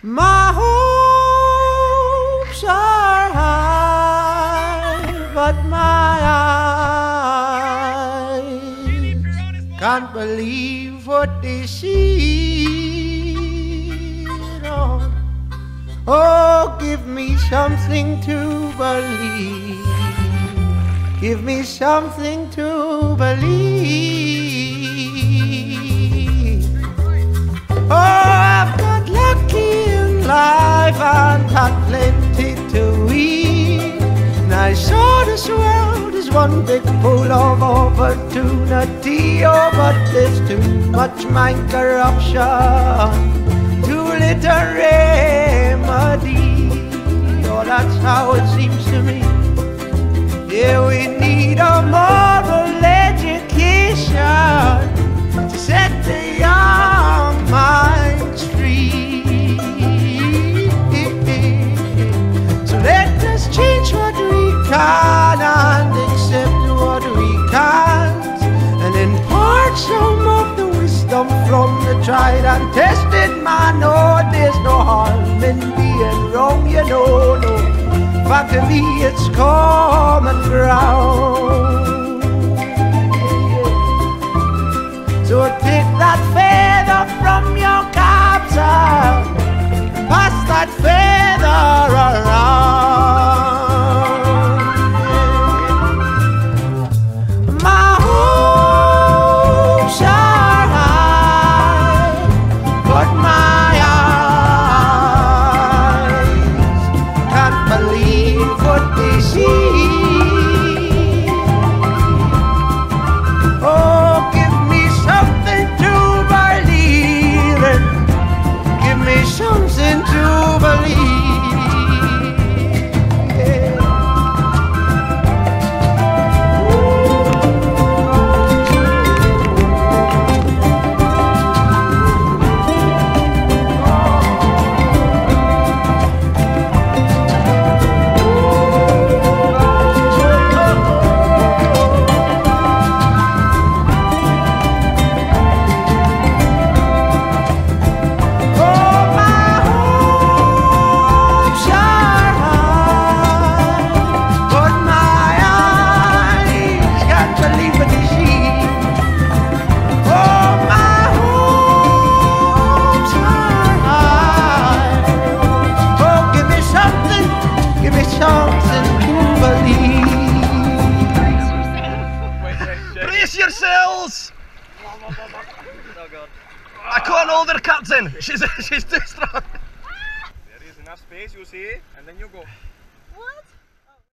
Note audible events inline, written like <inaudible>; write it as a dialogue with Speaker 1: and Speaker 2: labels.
Speaker 1: My hopes are high, but my eyes can't believe what they see. No. Oh, give me something to believe. Give me something to believe. Oh, and had plenty to eat. And I saw this world as one big pool of opportunity. Oh, but there's too much mind corruption, too little remedy. Some of the wisdom from the tried and tested man. Oh, there's no harm in being wrong, you know, no. Fact to me, it's common ground.
Speaker 2: Brace yourselves! I can't hold her, Captain. She's <laughs> she's too strong.
Speaker 3: There is enough space, you see, and then you go.
Speaker 4: What?